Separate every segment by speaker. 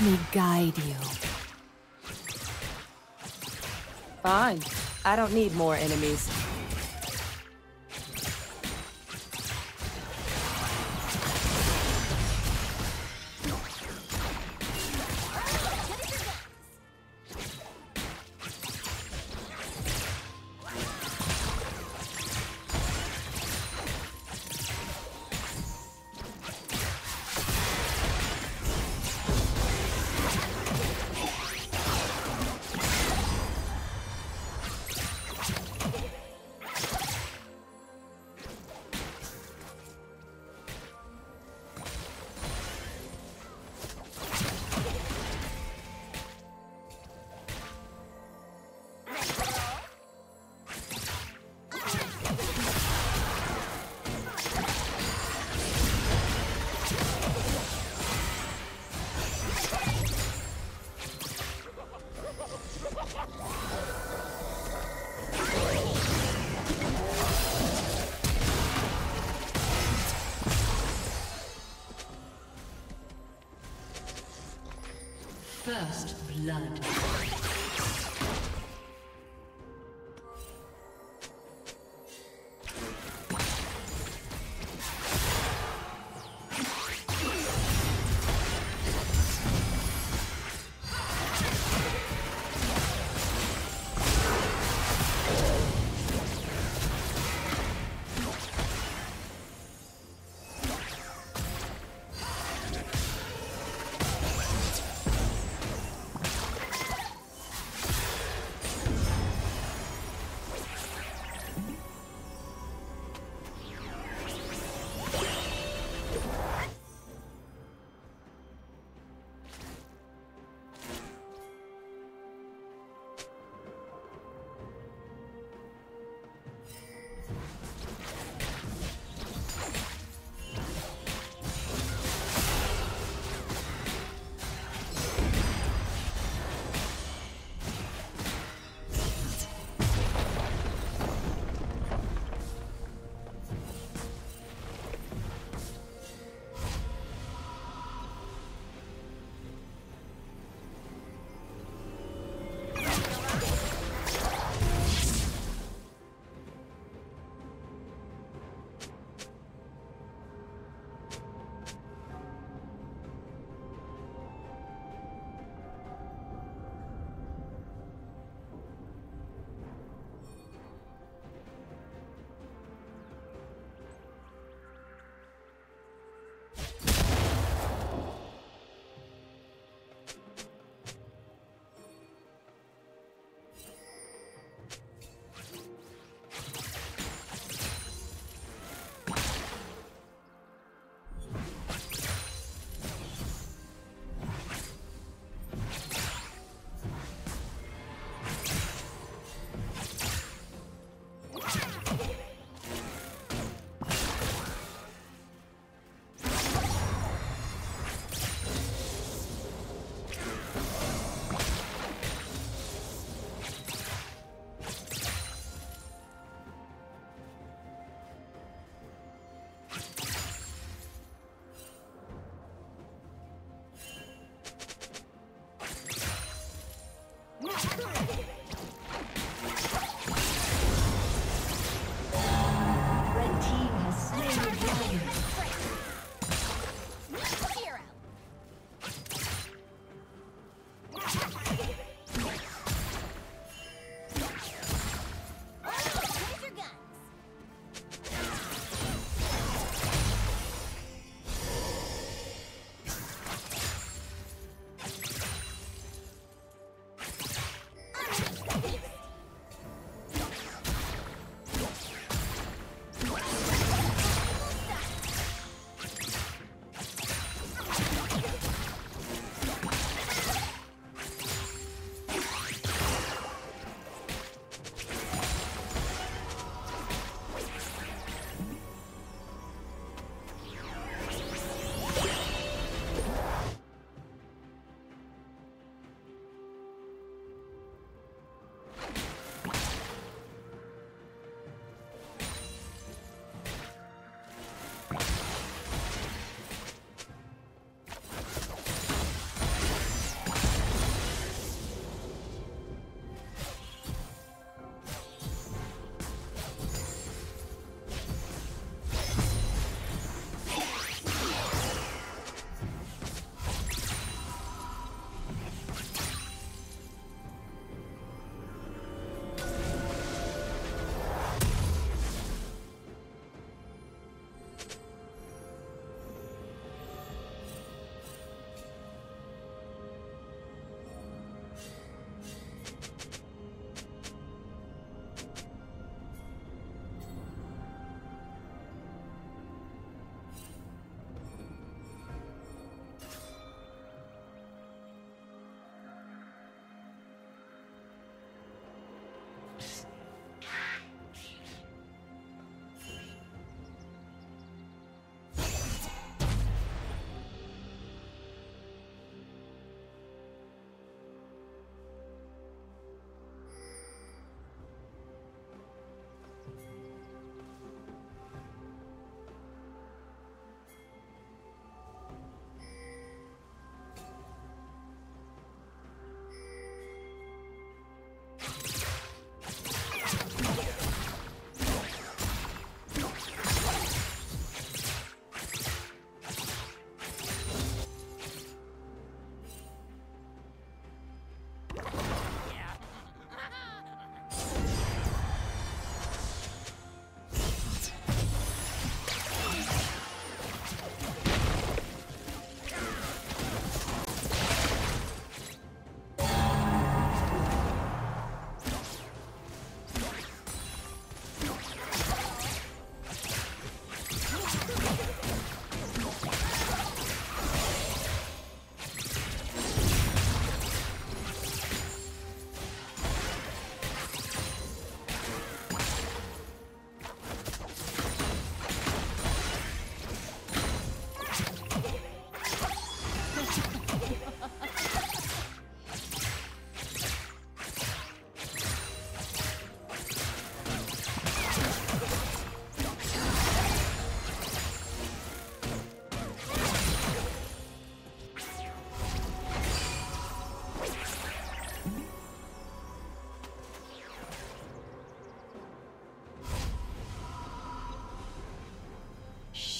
Speaker 1: Let me guide you.
Speaker 2: Fine. I don't need more enemies.
Speaker 3: First blood.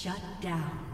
Speaker 3: Shut down.